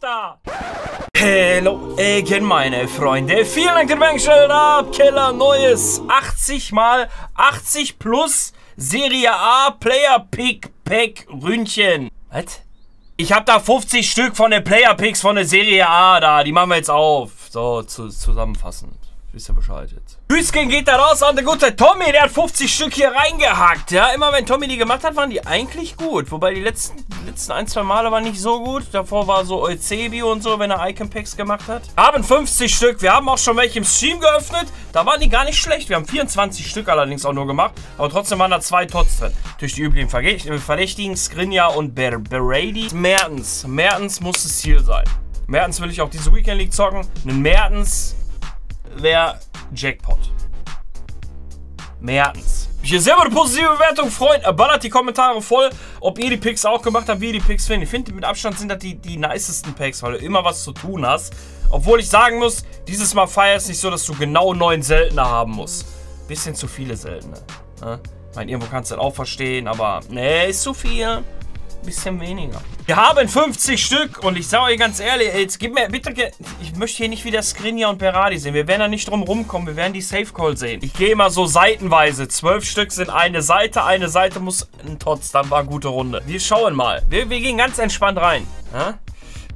Da! Hello again, meine Freunde. Vielen Dank, Bankstellen ab. Keller Neues. 80 mal 80 plus Serie A Player Pick Pack Ründchen. Was? Ich hab da 50 Stück von den Player Picks von der Serie A da. Die machen wir jetzt auf. So, zu, zusammenfassend. Wisst ihr Bescheid jetzt. Grüßchen geht da raus an der gute Tommy. Der hat 50 Stück hier reingehackt. Ja, immer wenn Tommy die gemacht hat, waren die eigentlich gut. Wobei die letzten, letzten ein, zwei Male waren nicht so gut. Davor war so Eusebio und so, wenn er Icon Packs gemacht hat. Haben 50 Stück. Wir haben auch schon welche im Stream geöffnet. Da waren die gar nicht schlecht. Wir haben 24 Stück allerdings auch nur gemacht. Aber trotzdem waren da zwei Tots drin. Durch die üblichen Verge- Verdächtigen, Skrinja und Ber Berady. Mertens. Mertens muss das Ziel sein. Mertens will ich auch diese Weekend League zocken. Einen Mertens wäre Jackpot. Mertens. Hier selber eine positive Bewertung, Freund. Ballert die Kommentare voll, ob ihr die Picks auch gemacht habt, wie ihr die Picks findet. Ich finde, mit Abstand sind das die, die nicesten Picks, weil du immer was zu tun hast. Obwohl ich sagen muss, dieses Mal feier es nicht so, dass du genau neun Seltener haben musst. Bisschen zu viele Seltene. Ne? Ich meine, irgendwo kannst du das auch verstehen, aber nee, ist zu viel. Bisschen weniger. Wir haben 50 Stück und ich sage euch ganz ehrlich, jetzt gib mir bitte, ich möchte hier nicht wieder Skrinja und Berardi sehen. Wir werden da nicht drum rumkommen, wir werden die Safe Call sehen. Ich gehe immer so seitenweise. Zwölf Stück sind eine Seite, eine Seite muss ein Tots, dann war eine gute Runde. Wir schauen mal. Wir, wir gehen ganz entspannt rein. Ja?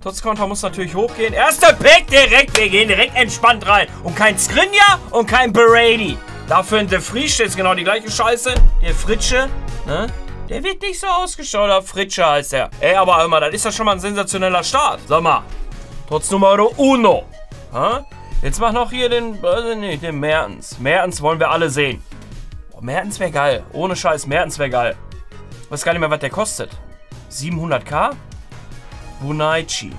Tots-Konter muss natürlich hochgehen. Erster Pick direkt, wir gehen direkt entspannt rein. Und kein Skrinja und kein Berardi. Dafür in der Frisch ist genau die gleiche Scheiße. Der Fritsche, ne? Der wird nicht so ausgeschaut, der Fritsche heißt der. Ey, aber hör mal, das ist ja schon mal ein sensationeller Start. Sag mal, trotz Numero uno. Ha? Jetzt mach noch hier den, weiß ich nicht, den Mertens. Mertens wollen wir alle sehen. Boah, Mertens wäre geil. Ohne Scheiß, Mertens wäre geil. Ich weiß gar nicht mehr, was der kostet. 700k? Bunaichi.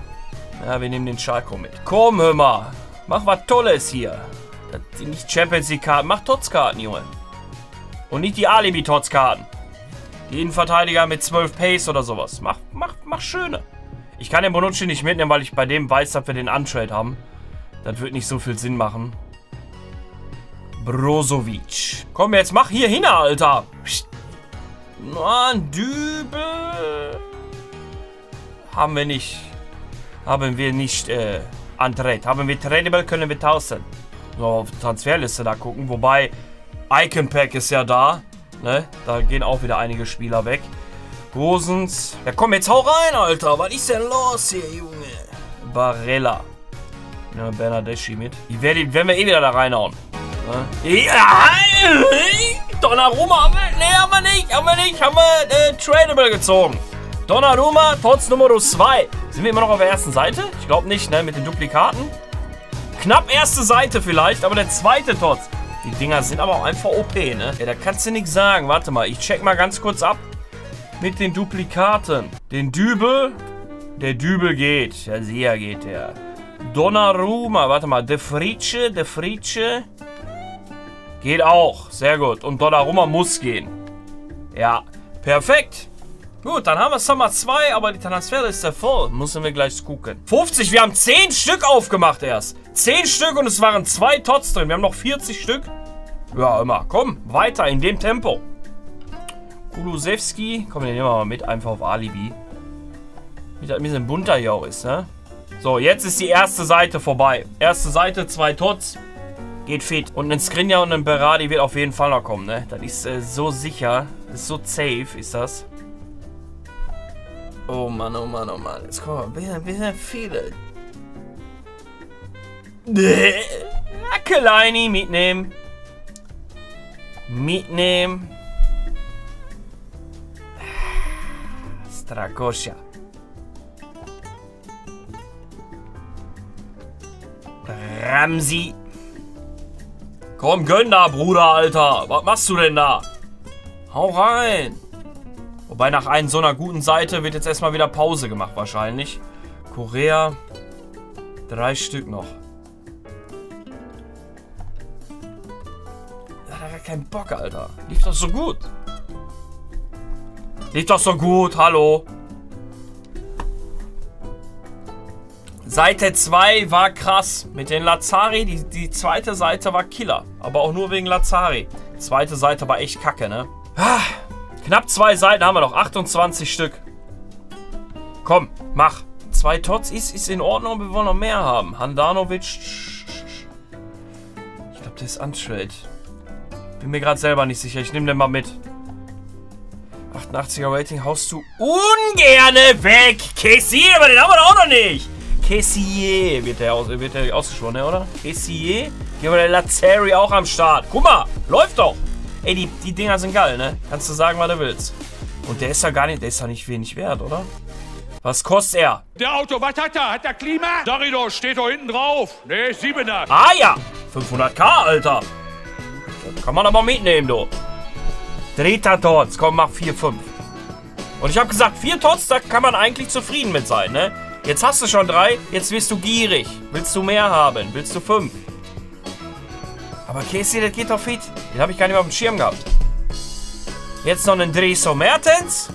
Ja, wir nehmen den Schalko mit. Komm, hör mal. Mach was Tolles hier. Das sind nicht Champions League Karten. Mach Tots-Karten, Junge. Und nicht die Alibi-Tots-Karten. Die Innenverteidiger mit 12 Pace oder sowas. Mach, mach, mach schöne. Ich kann den Bonucci nicht mitnehmen, weil ich bei dem weiß, dass wir den Untrade haben. Das wird nicht so viel Sinn machen. Brozovic. Komm, jetzt mach hier hin, Alter. Mann, Dübel. Haben wir nicht. Haben wir nicht, äh, Untrade. Haben wir Tradable, können wir tauschen. So, auf Transferliste da gucken. Wobei, Icon Pack ist ja da. Ne? Da gehen auch wieder einige Spieler weg. Gosens. Ja, komm, jetzt hau rein, Alter. Was ist denn los hier, Junge? Barella. Ja, Bernadeschi mit. Die werden, werden wir eh wieder da reinhauen. Ne? Ja, Donnarumma haben wir, nee, haben wir nicht, haben wir nicht, haben wir äh, Tradable gezogen. Donnarumma, Tots Nummer 2. Sind wir immer noch auf der ersten Seite? Ich glaube nicht, ne, mit den Duplikaten. Knapp erste Seite vielleicht, aber der zweite Tots. Die Dinger sind aber auch einfach OP, ne? Ja, da kannst du nichts sagen. Warte mal, ich check mal ganz kurz ab mit den Duplikaten. Den Dübel, der Dübel geht. Ja, sehr geht der. Donnarumma, warte mal, De Frice, De Frice. Geht auch, sehr gut. Und Donnarumma muss gehen. Ja, perfekt. Gut, dann haben wir Summer 2, aber die Transferliste voll. Müssen wir gleich gucken. 50, wir haben 10 Stück aufgemacht erst. 10 Stück und es waren zwei Tots drin. Wir haben noch 40 Stück. Ja, immer. Komm, weiter in dem Tempo. Kulusewski. Komm, den nehmen wir mal mit, einfach auf Alibi. Wie das ein bisschen bunter hier auch ist, ne? So, jetzt ist die erste Seite vorbei. Erste Seite, zwei Tots. Geht fit. Und ein Skrinja und ein Berardi wird auf jeden Fall noch kommen, ne? Das ist äh, so sicher. Das ist so safe, ist das. Oh Mann, oh Mann, oh Mann. Jetzt kommen wir ein bisschen viele. Kleini mitnehmen. Mitnehmen. Strakoscha. Ramsi. Komm, gönn da, Bruder, Alter. Was machst du denn da? Hau rein. Wobei nach einer so einer guten Seite wird jetzt erstmal wieder Pause gemacht wahrscheinlich. Korea. Drei Stück noch. Da hat er keinen Bock, Alter. Lief doch so gut. Lief doch so gut, hallo. Seite 2 war krass. Mit den Lazari, die, die zweite Seite war Killer. Aber auch nur wegen Lazari. Zweite Seite war echt kacke, ne? Ah, knapp zwei Seiten haben wir noch. 28 Stück. Komm, mach. Zwei Tots ist, ist in Ordnung, wir wollen noch mehr haben. Handanovic. Ich glaube, der ist untrade. Bin mir gerade selber nicht sicher. Ich nehme den mal mit. 88er Rating haust du ungerne weg. Casey, aber den haben wir doch auch noch nicht. Kessier wird der, aus, wird der ausgesprochen, ne, oder? Kessier? Hier war der Lazari auch am Start. Guck mal, läuft doch. Ey, die, die Dinger sind geil, ne? Kannst du sagen, was du willst. Und der ist ja gar nicht, der ist ja nicht wenig wert, oder? Was kostet er? Der Auto, was hat er? Hat er Klima? Dorido steht doch hinten drauf. Ne, 700. Ah ja, 500k, Alter. Das kann man aber mitnehmen, du. Dritter Tots, komm, mach 4, 5. Und ich habe gesagt, 4 Tots, da kann man eigentlich zufrieden mit sein, ne? Jetzt hast du schon drei, jetzt wirst du gierig. Willst du mehr haben? Willst du fünf? Aber Casey, das geht doch fit. Den habe ich gar nicht mehr auf dem Schirm gehabt. Jetzt noch einen Driso Mertens.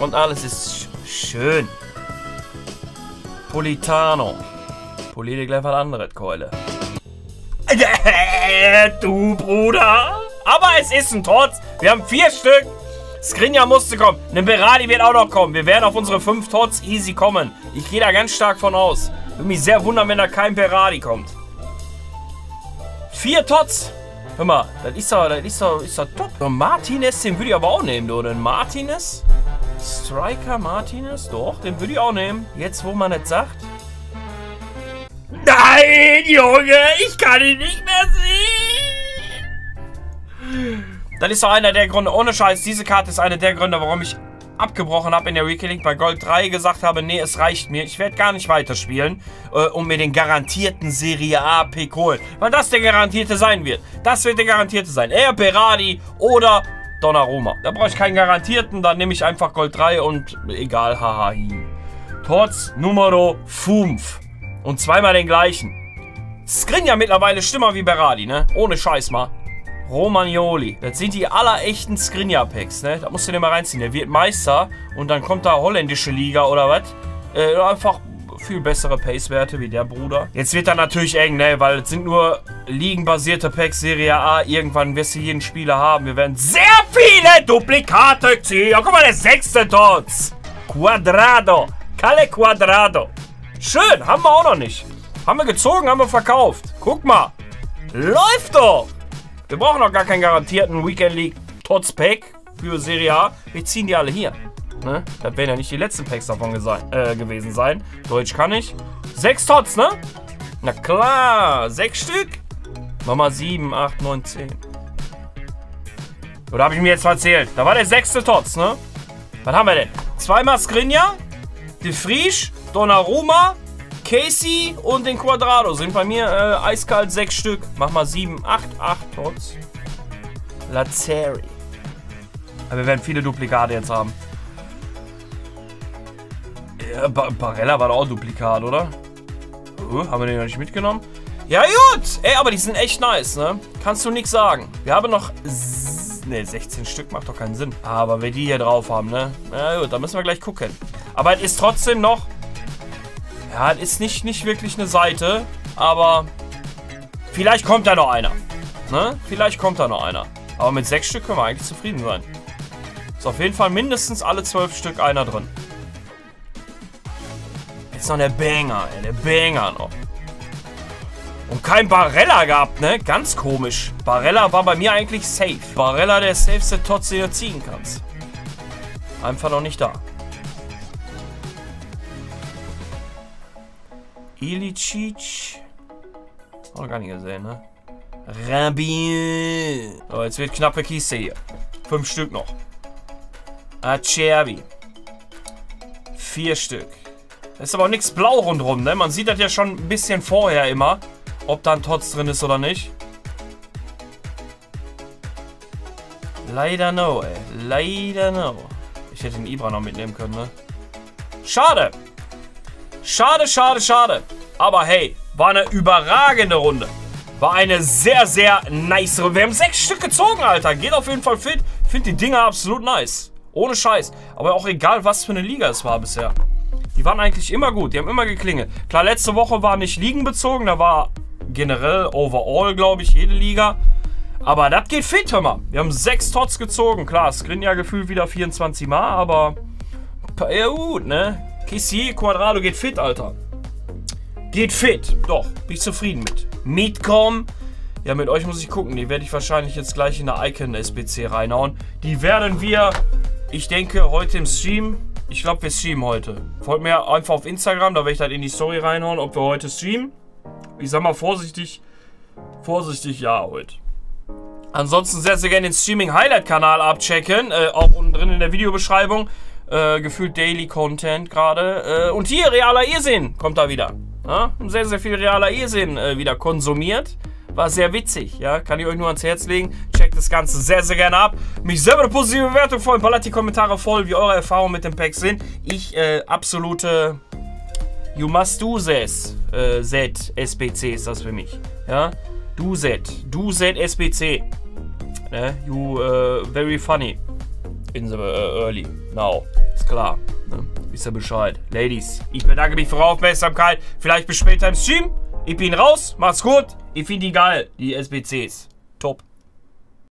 Und alles ist schön. Politano. Poliere gleich was anderes, Keule. du, Bruder. Aber es ist ein Trotz. Wir haben vier Stück. Skrinja musste kommen. Eine Berardi wird auch noch kommen. Wir werden auf unsere fünf Tots easy kommen. Ich gehe da ganz stark von aus. Würde mich sehr wundern, wenn da kein Berardi kommt. Vier Tots. Hör mal, das ist doch, das ist doch, ist doch top. Und Martinez, den würde ich aber auch nehmen, oder? Martinez? Striker Martinez? Doch, den würde ich auch nehmen. Jetzt, wo man es sagt. Nein, Junge, ich kann ihn nicht mehr sehen. Das ist doch einer der Gründe, ohne Scheiß, diese Karte ist einer der Gründe, warum ich abgebrochen habe in der Weekly League bei Gold 3, gesagt habe, nee, es reicht mir, ich werde gar nicht weiterspielen, äh, um mir den garantierten Serie A Pick holen. Weil das der garantierte sein wird. Das wird der garantierte sein. Er, Berardi oder Donnarumma. Da brauche ich keinen garantierten, dann nehme ich einfach Gold 3 und egal, haha. Trotz Numero 5. Und zweimal den gleichen. Skrinja mittlerweile stimmer wie Berardi, ne? Ohne Scheiß mal. Romagnoli. Das sind die allerechten Skriniar-Packs, ne? Da musst du dir mal reinziehen. Der wird Meister und dann kommt da holländische Liga oder was. Äh, einfach viel bessere Pace-Werte wie der Bruder. Jetzt wird er natürlich eng, ne? Weil es sind nur ligenbasierte Packs Serie A. Irgendwann wirst du jeden Spieler haben. Wir werden sehr viele Duplikate ziehen. Oh, guck mal, der sechste Tots. Quadrado. Calle Quadrado. Schön, haben wir auch noch nicht. Haben wir gezogen, haben wir verkauft. Guck mal. Läuft doch. Wir brauchen noch gar keinen garantierten Weekend League Tots Pack für Serie A. Wir ziehen die alle hier. Ne? Das werden ja nicht die letzten Packs davon äh, gewesen sein. Deutsch kann ich. Sechs Tots, ne? Na klar, sechs Stück. Mach mal sieben, acht, neun, zehn. Oder habe ich mir jetzt verzählt? Da war der sechste Tots, ne? Was haben wir denn? Zweimal Skrinja, De Frisch, Donnarumma, Casey und den Quadrado sind bei mir äh, eiskalt sechs Stück. Mach mal sieben, acht, acht Tots. Lazeri. Aber wir werden viele Duplikate jetzt haben. Ja, ba Barella war doch auch Duplikat, oder? Uh, haben wir den noch nicht mitgenommen? Ja gut! Ey, aber die sind echt nice, ne? Kannst du nichts sagen. Wir haben noch... Ne, 16 Stück macht doch keinen Sinn. Aber wir die hier drauf haben, ne? Na gut, da müssen wir gleich gucken. Aber es ist trotzdem noch ja, ist nicht, nicht wirklich eine Seite, aber vielleicht kommt da noch einer. Ne? Vielleicht kommt da noch einer. Aber mit sechs Stück können wir eigentlich zufrieden sein. Ist auf jeden Fall mindestens alle zwölf Stück einer drin. Jetzt noch der Banger, ey, der Banger noch. Und kein Barella gehabt, ne? Ganz komisch. Barella war bei mir eigentlich safe. Barella der safeste Tots, den du ziehen kannst. Einfach noch nicht da. Ilicic. Auch gar nicht gesehen, ne? Rabin. So, jetzt wird knappe Kiste hier. Fünf Stück noch. Acerbi. Vier Stück. Da ist aber auch nichts blau rundherum, ne? Man sieht das ja schon ein bisschen vorher immer, ob da ein Tots drin ist oder nicht. Leider no, ey. Leider no. Ich hätte den Ibra noch mitnehmen können, ne? Schade. Schade, schade, schade. Aber hey, war eine überragende Runde. War eine sehr, sehr nice Runde. Wir haben sechs Stück gezogen, Alter. Geht auf jeden Fall fit. Finde die Dinger absolut nice. Ohne Scheiß. Aber auch egal, was für eine Liga es war bisher. Die waren eigentlich immer gut, die haben immer geklingelt. Klar, letzte Woche war nicht ligenbezogen, da war generell overall, glaube ich, jede Liga. Aber das geht fit, hör mal. Wir haben sechs Tots gezogen. Klar, Skrinja gefühlt wieder 24 Mal, aber ja gut, ne? Kissi Quadrado geht fit, Alter. Geht fit. Doch, bin ich zufrieden mit. Meetcom. Ja, mit euch muss ich gucken. Die werde ich wahrscheinlich jetzt gleich in der Icon SBC reinhauen. Die werden wir, ich denke, heute im Stream. Ich glaube, wir streamen heute. Folgt mir einfach auf Instagram, da werde ich dann in die Story reinhauen, ob wir heute streamen. Ich sag mal vorsichtig, vorsichtig ja heute. Ansonsten sehr, sehr gerne den Streaming-Highlight-Kanal abchecken. Äh, auch unten drin in der Videobeschreibung. Äh, gefühlt Daily Content gerade. Äh, und hier, realer Irrsinn kommt da wieder. Ja? Sehr, sehr viel realer Irrsinn äh, wieder konsumiert. War sehr witzig, ja. Kann ich euch nur ans Herz legen. Checkt das Ganze sehr, sehr gerne ab. Mich selber eine positive Bewertung freuen. Ballert die Kommentare voll, wie eure Erfahrungen mit dem Pack sind. Ich, äh, absolute You must do this. Äh, Z, SBC ist das für mich. Ja? Do Z. Do Z, SBC. Ne? You, uh, very funny. In the uh, early. Now. Klar. Ne? Wisst ihr Bescheid. Ladies, ich bedanke mich für eure Aufmerksamkeit. Vielleicht bis später im Stream. Ich bin raus. Macht's gut. Ich finde die geil, die SBCs.